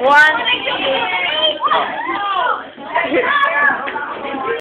One,